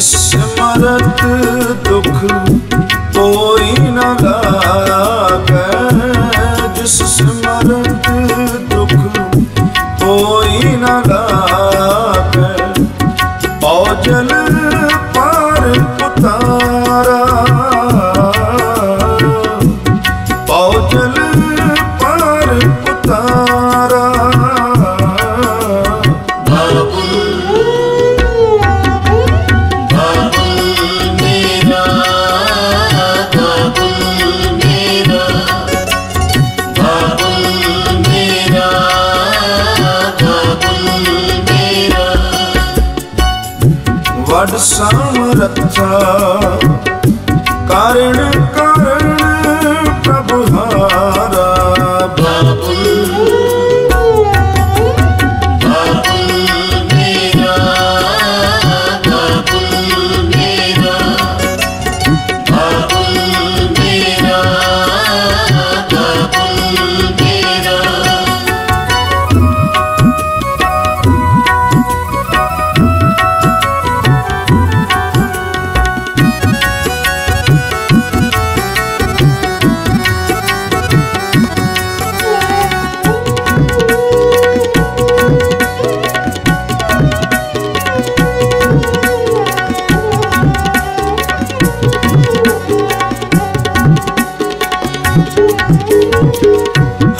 ਸਮਰਤ ਦੁੱਖ ਕੋਈ ਨਾ ਲਾਗੈ Santa.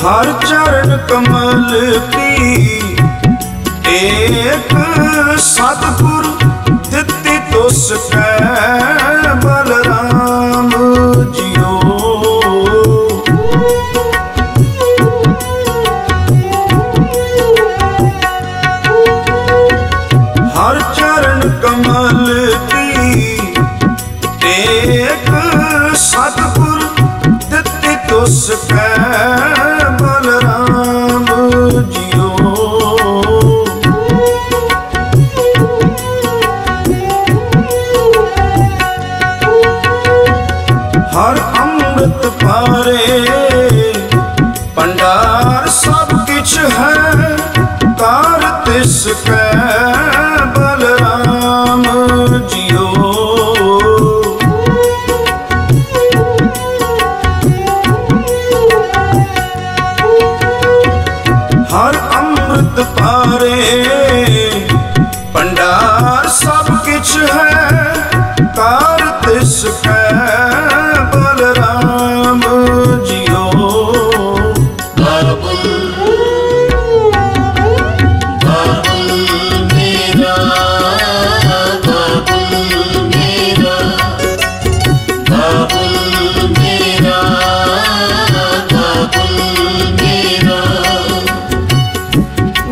ਹਰ ਚਰਨ ਕਮਲ ਕੀ। ਏਕ ਸਤਿਗੁਰ ਦਿੱਤੀ ਤੁਸ ਕੈ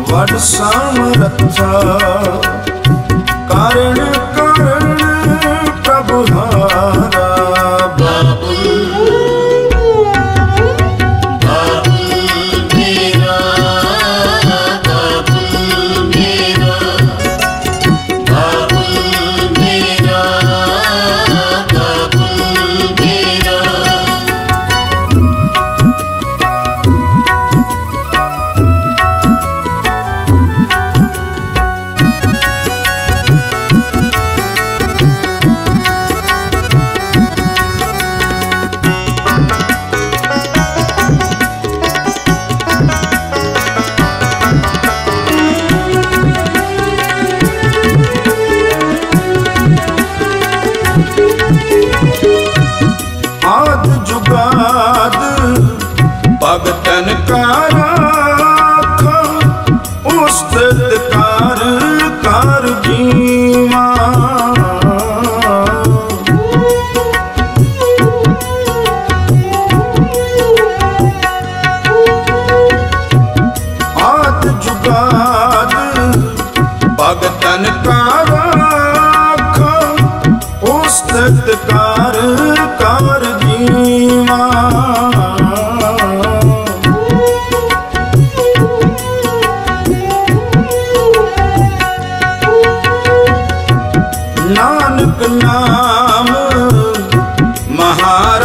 ਵਡ ਸਮਰੱਥਾ ਕਾਰਣ ਕਾਰਣ ਪ੍ਰਭ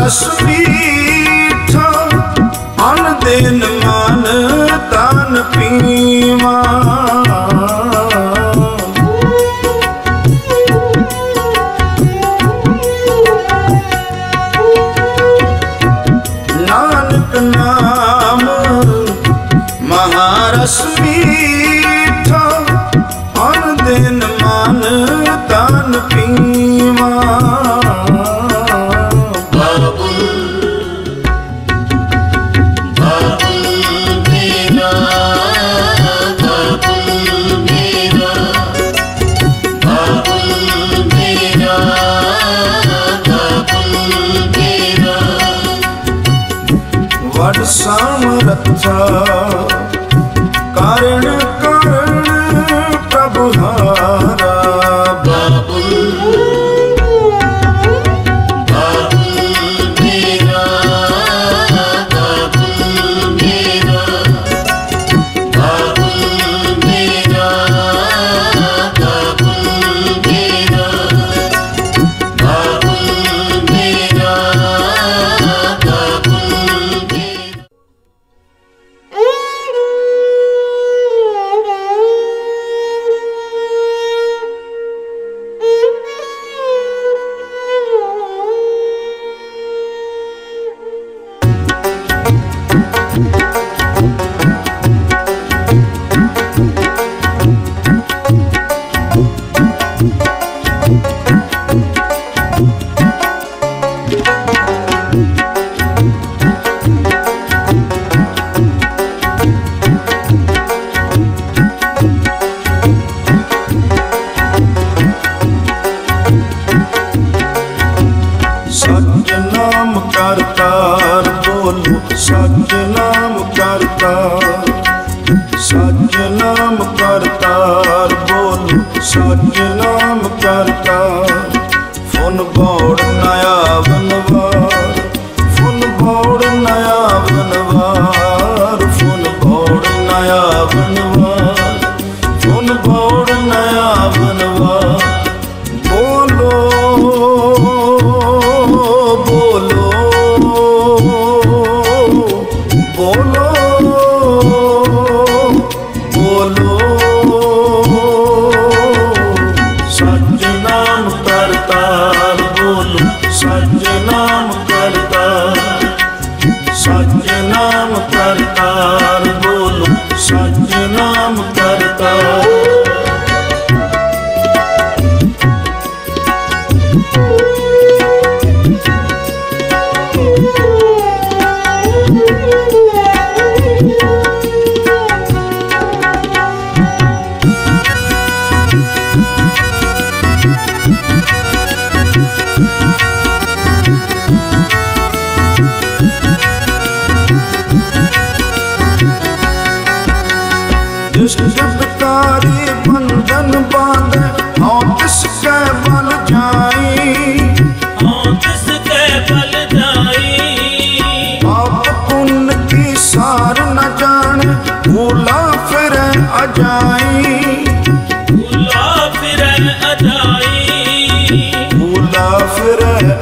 ਮਹਾਰਸ ਪੀਠਾ ਅਨ ਦੇਨ ਮਨ ਸਮਰੱਥਾ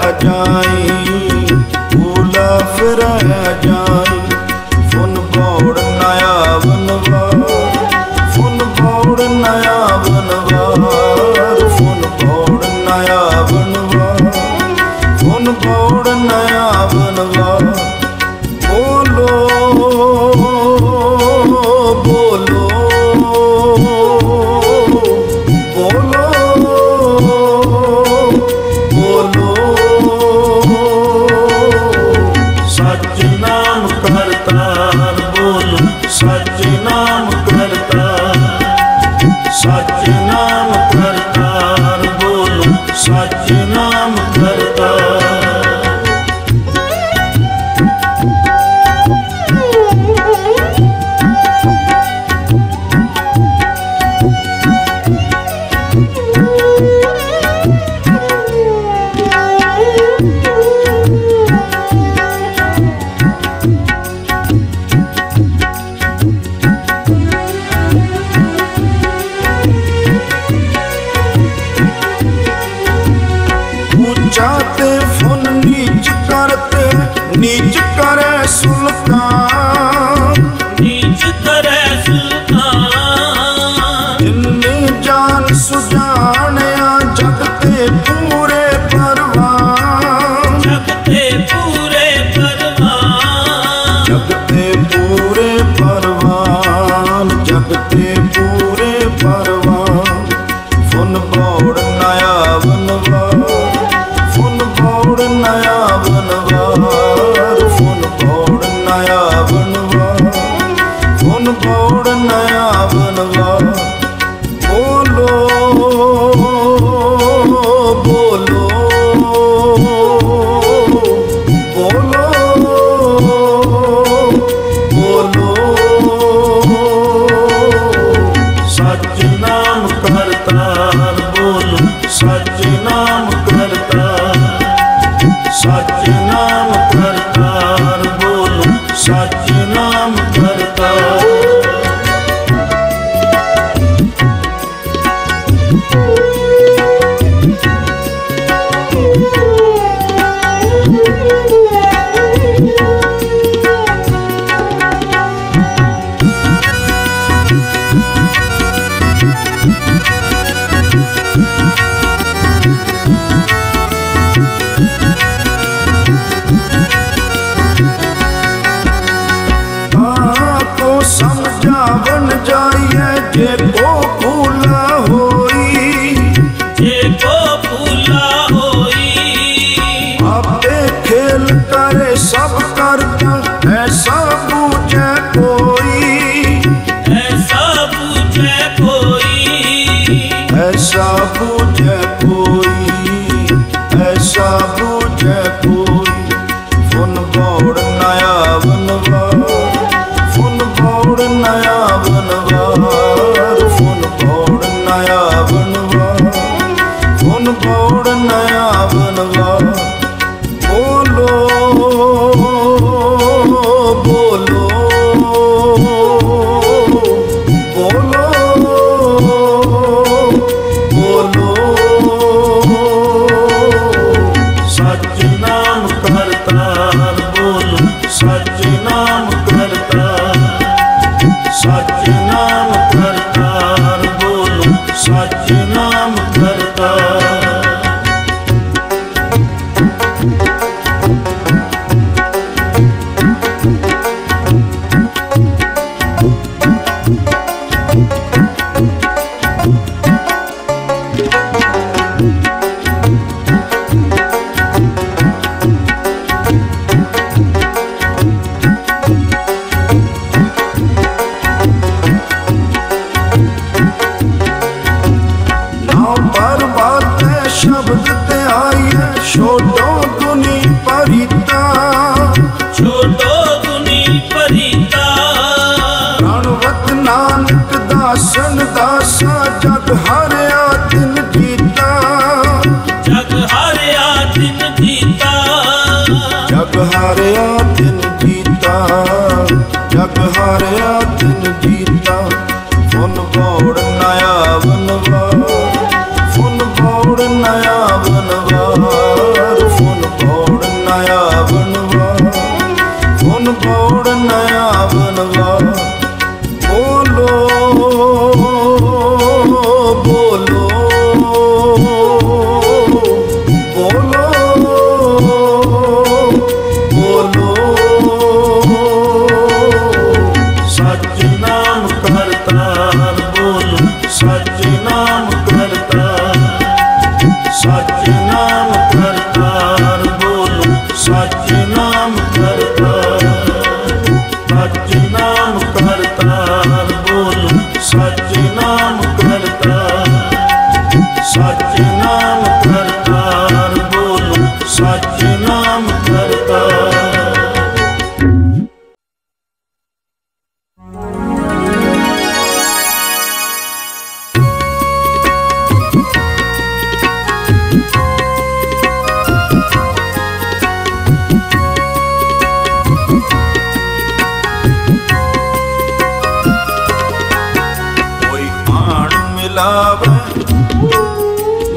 ਅਜਾਈ।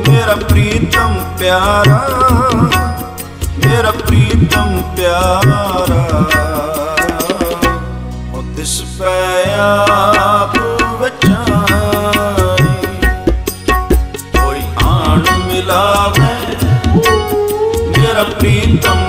ਮੇਰਾ ਪ੍ਰੀਤਮ ਪਿਆਰਾ ਮੇਰਾ ਪ੍ਰੀਤਮ ਪਿਆਰਾ। ਉਹ ਦਿਸ tintam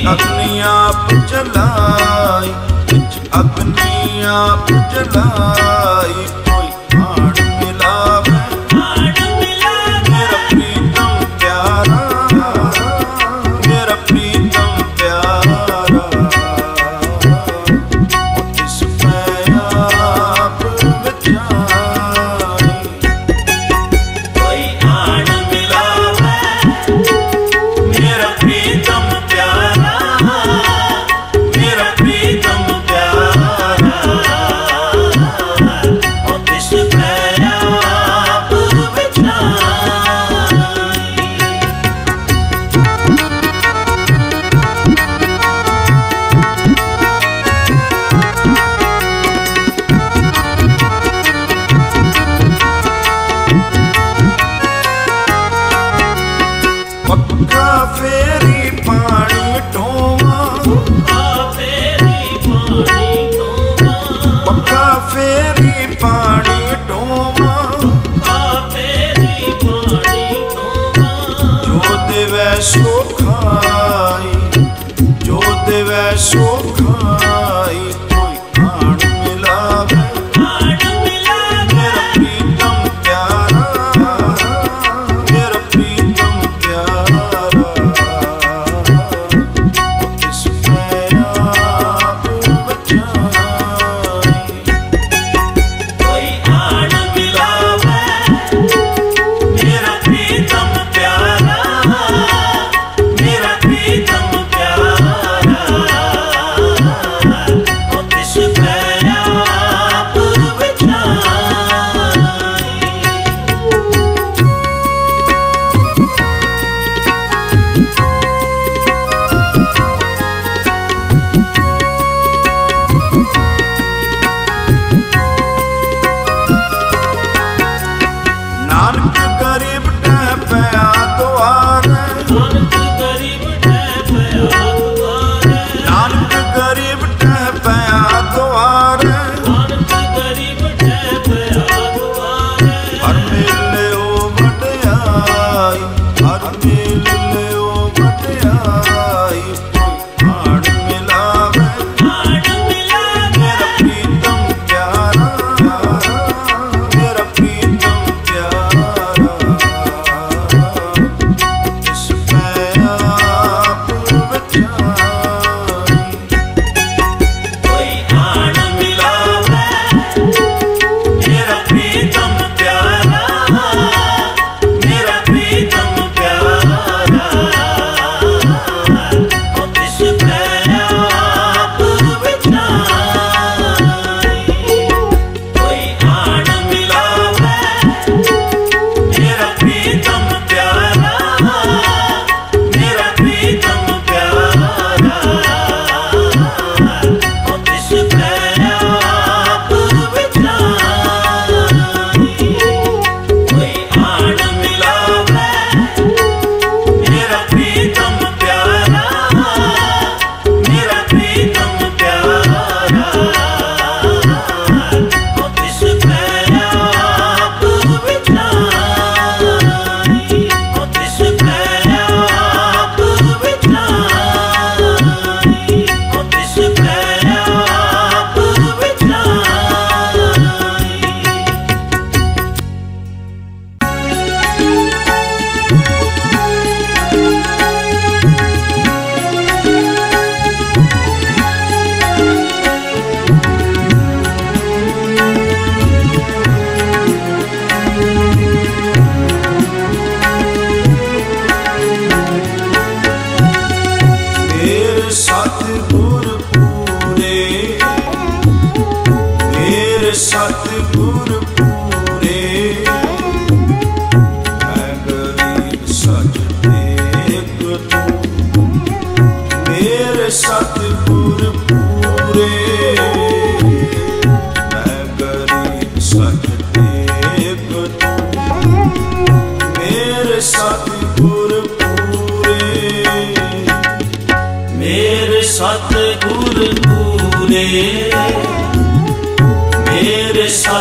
ਅਗਨੀ ਆਪ ਜਲਾਈ ਵਿੱਚ ਅਗਨੀ ਆਪ ਜਲਾਈ।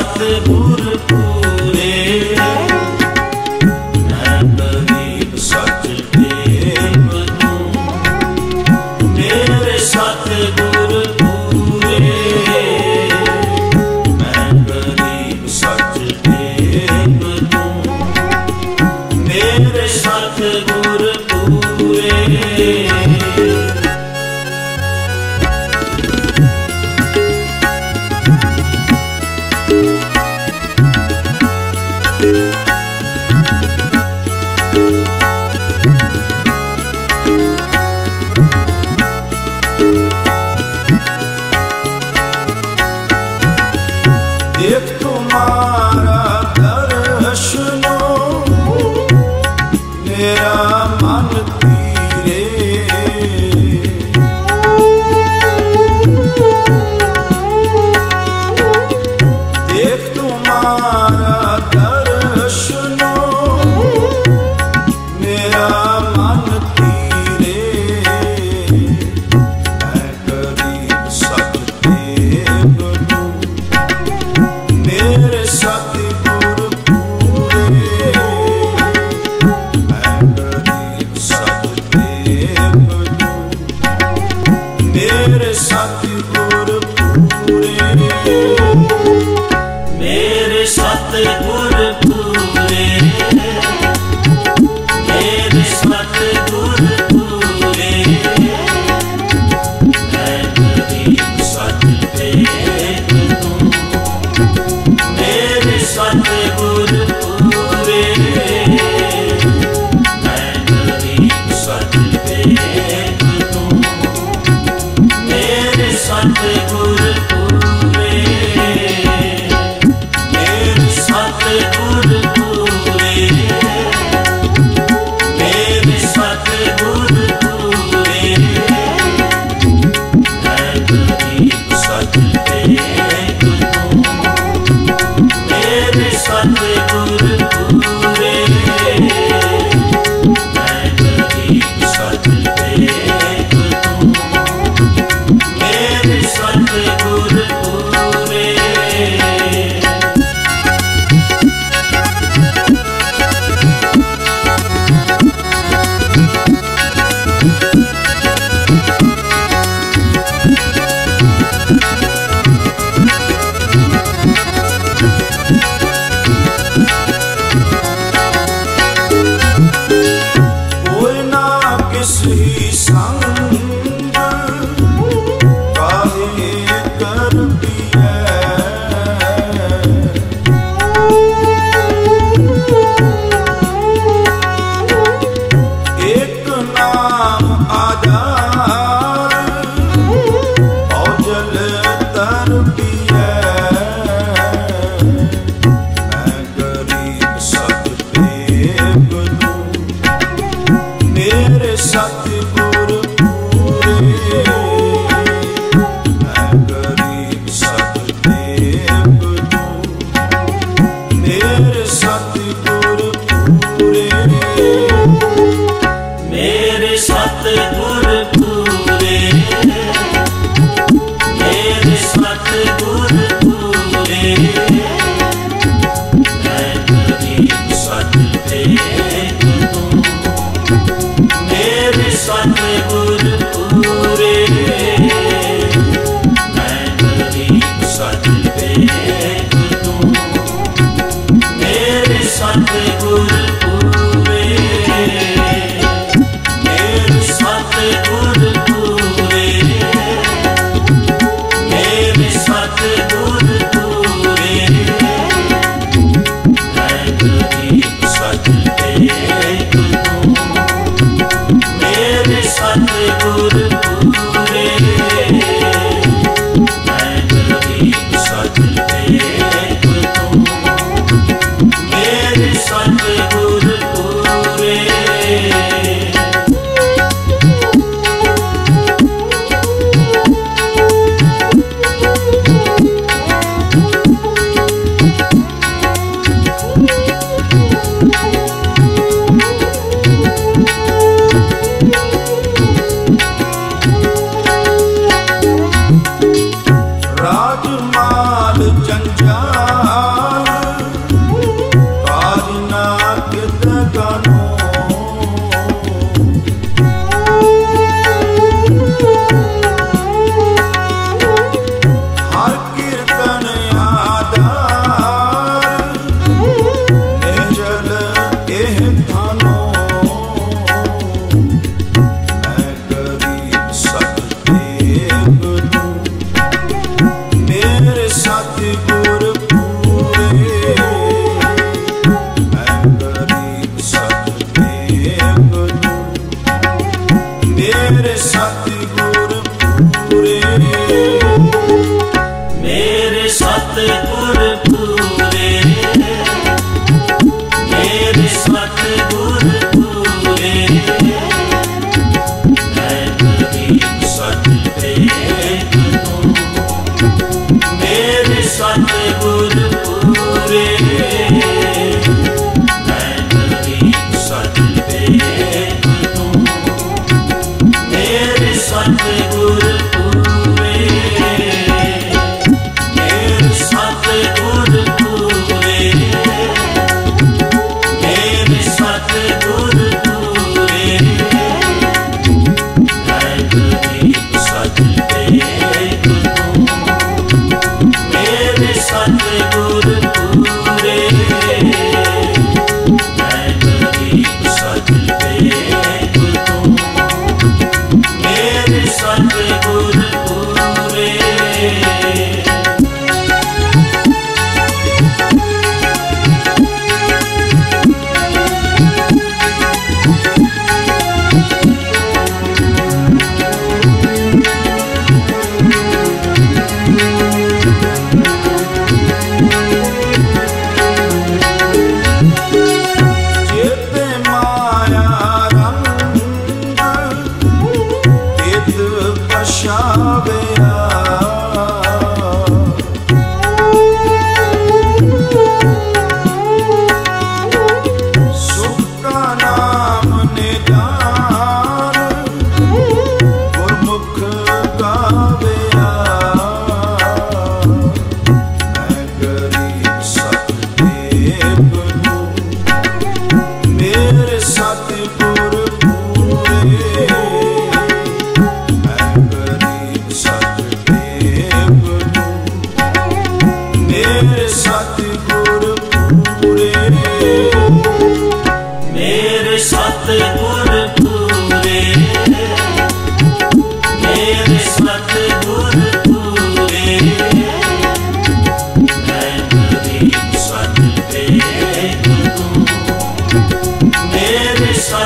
ਸਤਿਗੁਰ ਪੂਰੇ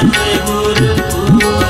ਸਤਿਗੁਰ ਪੂਰੇ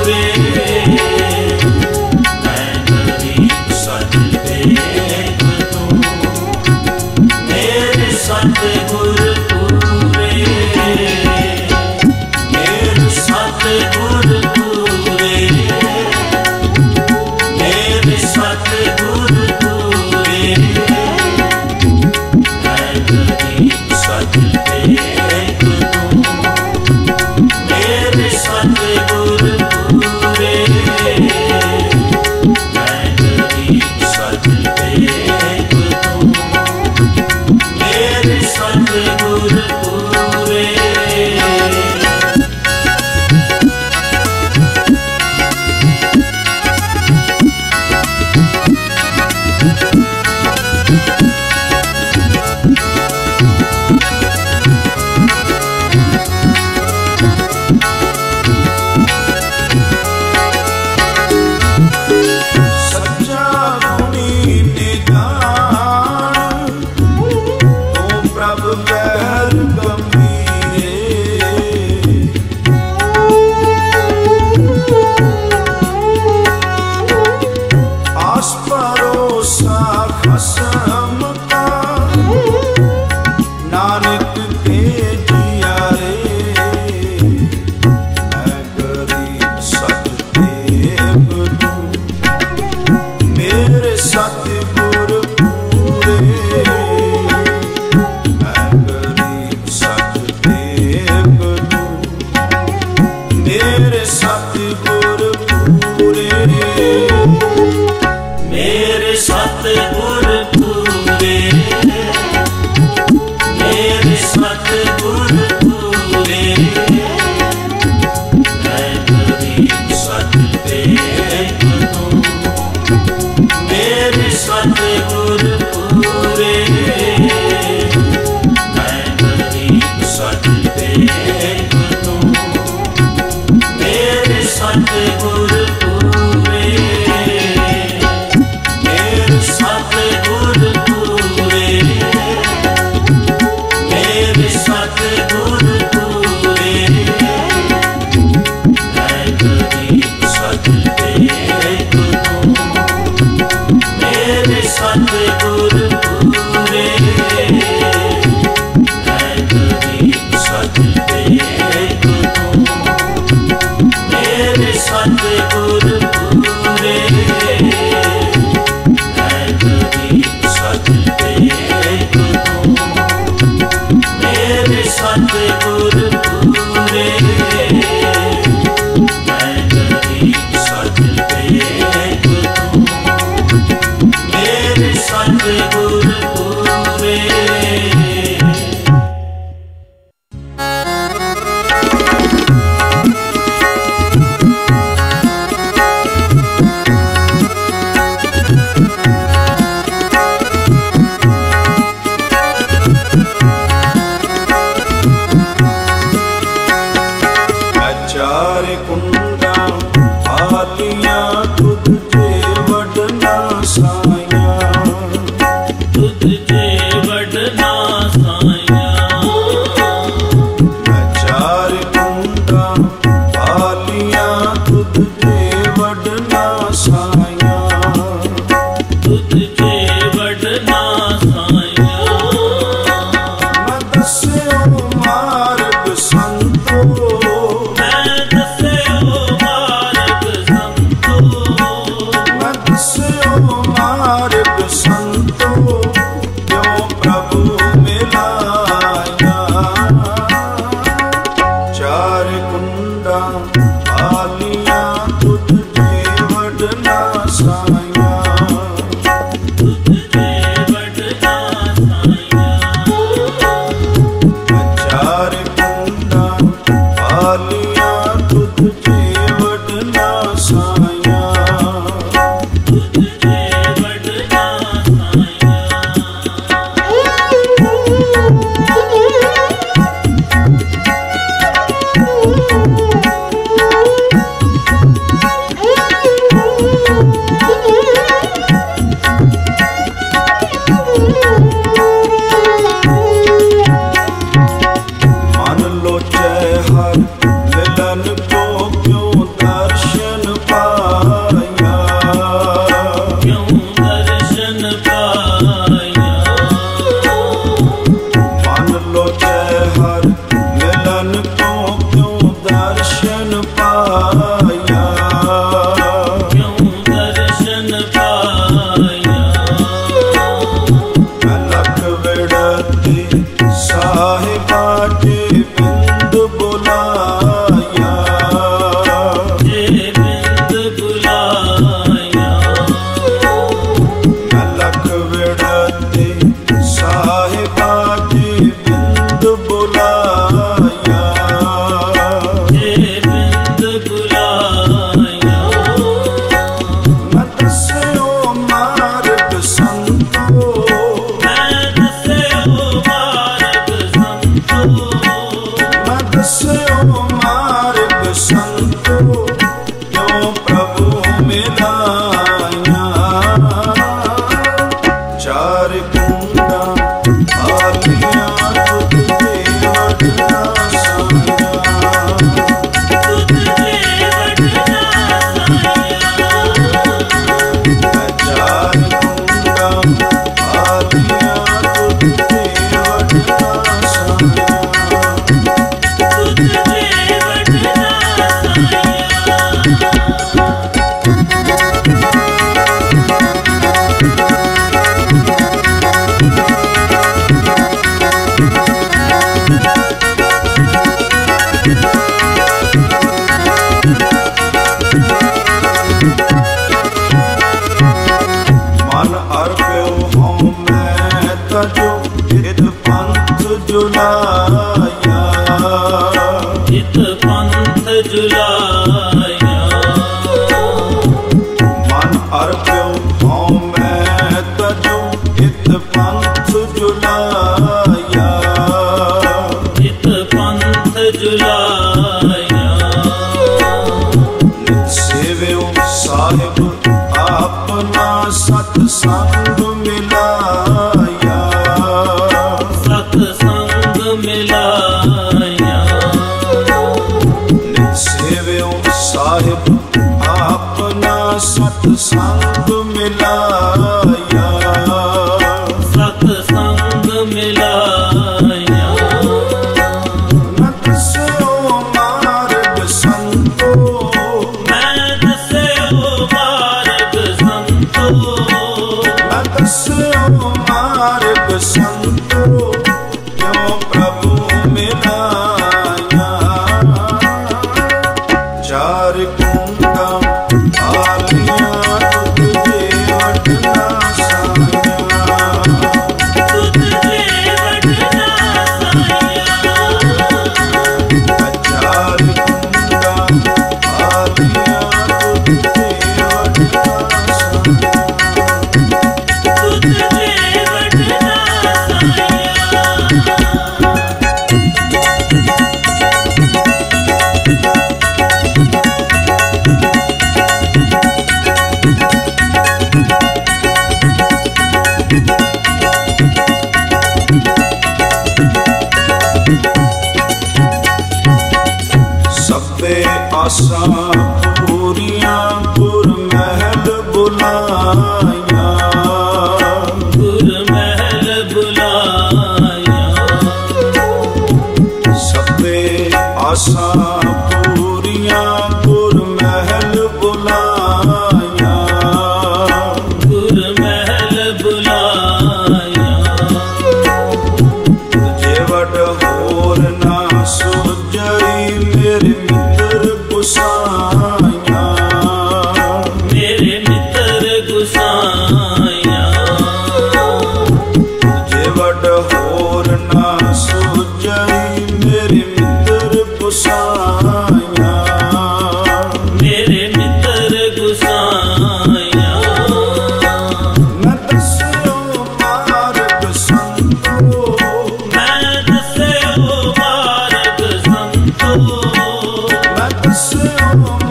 Oh.